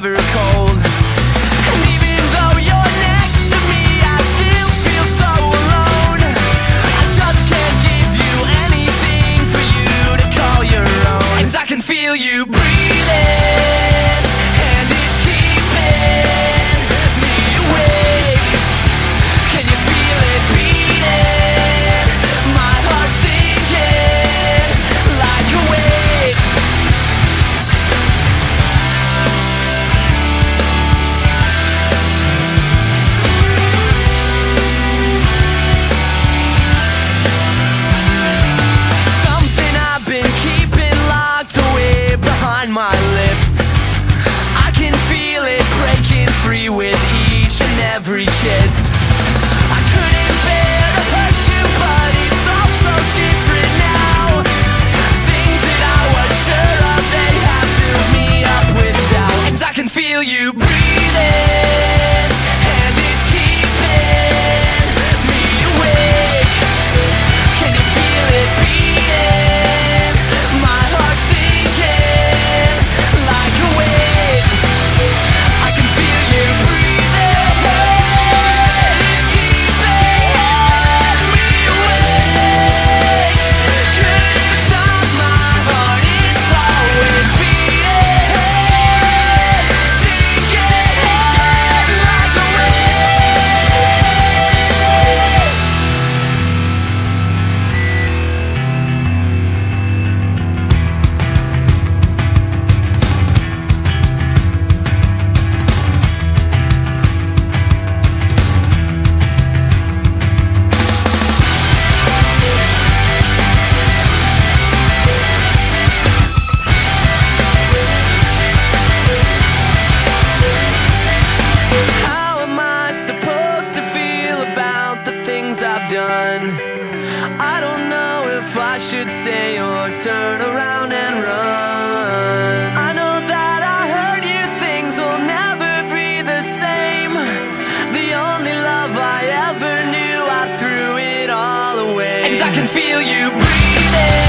never cold. And even though you're next to me I still feel so alone. I just can't give you anything for you to call your own. And I can feel you breathe I should stay or turn around and run. I know that I hurt you, things will never be the same. The only love I ever knew, I threw it all away. And I can feel you breathing.